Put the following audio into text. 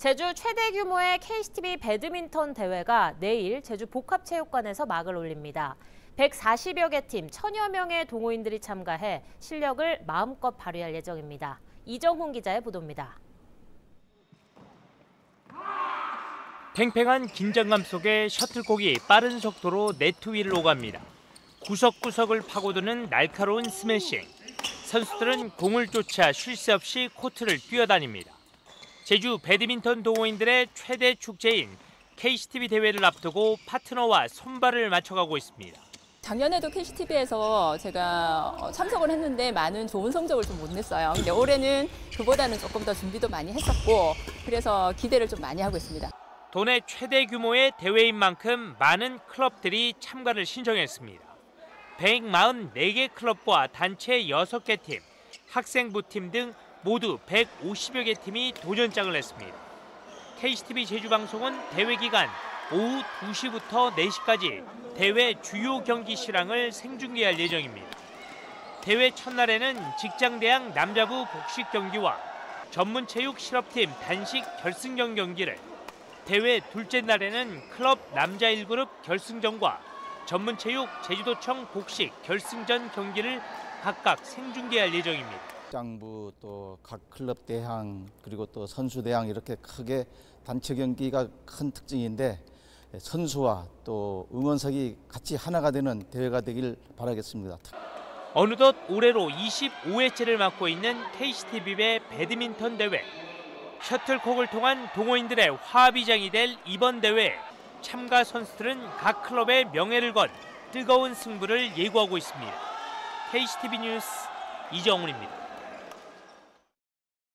제주 최대 규모의 KCTV 배드민턴 대회가 내일 제주 복합체육관에서 막을 올립니다. 140여 개 팀, 천여 명의 동호인들이 참가해 실력을 마음껏 발휘할 예정입니다. 이정훈 기자의 보도입니다. 팽팽한 긴장감 속에 셔틀콕이 빠른 속도로 네트 위를 오갑니다. 구석구석을 파고드는 날카로운 스매싱. 선수들은 공을 쫓아 쉴 새 없이 코트를 뛰어다닙니다. 제주 배드민턴 동호인들의 최대 축제인 KCTV 대회를 앞두고 파트너와 손발을 맞춰가고 있습니다. 작년에도 KCTV에서 제가 어, 참석을 했는데 많은 좋은 성적을 좀 못 냈어요. 근데 올해는 그보다는 조금 더 준비도 많이 했었고 그래서 기대를 좀 많이 하고 있습니다. 도내 최대 규모의 대회인 만큼 많은 클럽들이 참가를 신청했습니다. 144개 클럽과 단체 6개 팀, 학생부 팀 등 모두 150여 개 팀이 도전장을 냈습니다. KCTV 제주방송은 대회 기간 오후 2시부터 4시까지 대회 주요 경기 실황을 생중계할 예정입니다. 대회 첫날에는 직장대학 남자부 복식 경기와 전문체육 실업팀 단식 결승전 경기를 대회 둘째 날에는 클럽 남자 1그룹 결승전과 전문체육 제주도청 복식 결승전 경기를 각각 생중계할 예정입니다. 장부 또 각 클럽 대항 그리고 또 선수 대항 이렇게 크게 단체 경기가 큰 특징인데 선수와 또 응원석이 같이 하나가 되는 대회가 되길 바라겠습니다. 어느덧 올해로 25회째를 맡고 있는 KCTV의 배드민턴 대회. 셔틀콕을 통한 동호인들의 화합이장이 될 이번 대회 참가 선수들은 각 클럽의 명예를 건 뜨거운 승부를 예고하고 있습니다. KCTV 뉴스 이정훈입니다.